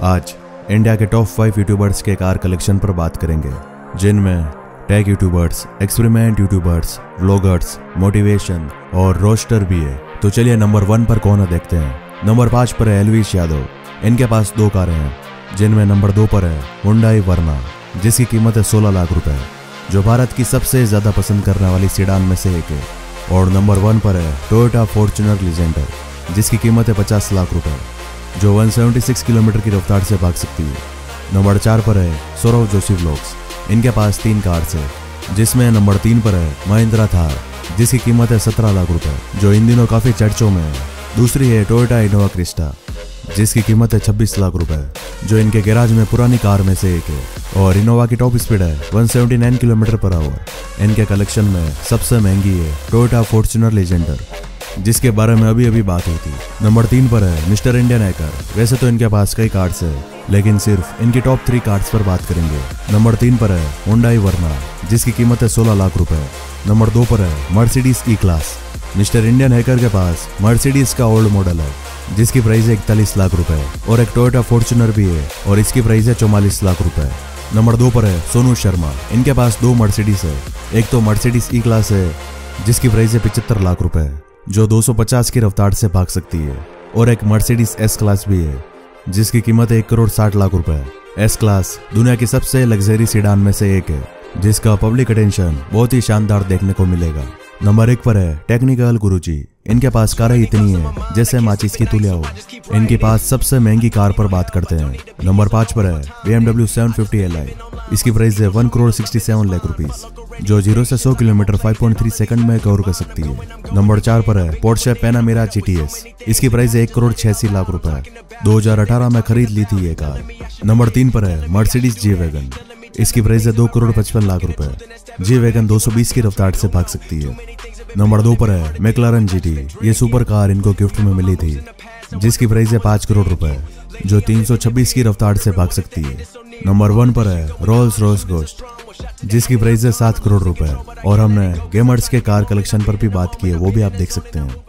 आज इंडिया के top five YouTubers के कार कलेक्शन पर बात करेंगे, जिनमें tech YouTubers experiment YouTubers vloggers motivation और रोस्टर भी है। तो चलिए नंबर वन पर कौन है देखते हैं। नंबर पाँच पर है एलवीश यादव इनके पास दो कारें हैं, जिनमें नंबर दो पर है हुंडई वर्ना जिसकी कीमत है सोलह लाख रुपए, जो भारत की सबसे ज़्यादा पसंद करने वाली सीडान में से एक है। और नंबर वन पर है टोयोटा फॉर्चुनर लिजेंडर जिसकी कीमत है पचास लाख रुपए। जो 176 किलोमीटर की रफ्तार से भाग सकती है। नंबर चार पर है सौरव जोशी व्लॉग्स इनके पास तीन कार्स है, जिसमें नंबर तीन पर है महिंद्रा थार, जिसकी कीमत है सत्रह लाख रुपए, जो इन दिनों काफ़ी चर्चों में है। दूसरी है टोयोटा इनोवा क्रिस्टा जिसकी कीमत है 26 लाख रुपए, जो इनके गैराज में पुरानी कार में से एक है। और इनोवा की टॉप स्पीड है 179 किलोमीटर पर आवर इनके कलेक्शन में सबसे महँगी है टोयोटा फॉर्चुनर लेजेंडर जिसके बारे में अभी अभी बात हुई थी। नंबर तीन पर है, मिस्टर इंडियन हैकर। वैसे तो इनके पास कई कार्ड्स है, लेकिन सिर्फ़ इनकी टॉप थ्री कार्ड्स पर बात करेंगे। नंबर तीन पर है, होंडाई वर्ना, जिसकी कीमत है सोलह लाख रुपए। नंबर दो पर है, Mercedes E class mister Indian hacker के पास मर्सिडीज का ओल्ड मॉडल है, जिसकी प्राइस है इकतालीस लाख रुपए और एक टोयोटा फॉर्चुनर भी है, और इसकी प्राइस है चौवालीस लाख रुपए नंबर दो पर है, सोनू शर्मा। इनके पास दो मर्सिडीज है, एक तो मर्सिडीज ई क्लास है, जिसकी प्राइस है पिछहत्तर लाख रुपए जो 250 की रफ्तार से भाग सकती है और एक मर्सिडीज एस क्लास भी है, जिसकी कीमत एक करोड़ साठ लाख रुपए है। एस क्लास दुनिया की सबसे लग्जरी सीडान में से एक है, जिसका पब्लिक अटेंशन बहुत ही शानदार देखने को मिलेगा। नंबर एक पर है टेक्निकल गुरुजी। इनके पास कारें इतनी है, जैसे माचिस की तुलिया हो। इनके पास सबसे महँगी कार पर बात करते हैं। नंबर पाँच पर है BMW seven fifty L I इसकी प्राइस है one crore sixty seven lakh rupees जो ज़ीरो से सौ kilometre five point three second में कवर कर सकती है। नंबर चार पर है पोर्शे पेनामेरा जीटीएस इसकी प्राइस है एक करोड़ छियासी लाख रुपए। 2018 में खरीद ली थी ये कार। नंबर तीन पर है मर्सिडीज जी वैगन इसकी प्राइस है दो करोड़ पचपन लाख रुपए। जी वैगन 220 की रफ्तार से भाग सकती है। नंबर दो पर है मैकलारन जीटी ये सुपर कार इनको गिफ्ट में मिली थी। जिसकी प्राइस है पाँच करोड़ रुपए। जो 326 की रफ्तार से भाग सकती है। नंबर वन पर है रोल्स रोल्स गोस्ट जिसकी प्राइस है सात करोड़ रुपए। और हमने गेमर्स के कार कलेक्शन पर भी बात की है, वो भी आप देख सकते हैं।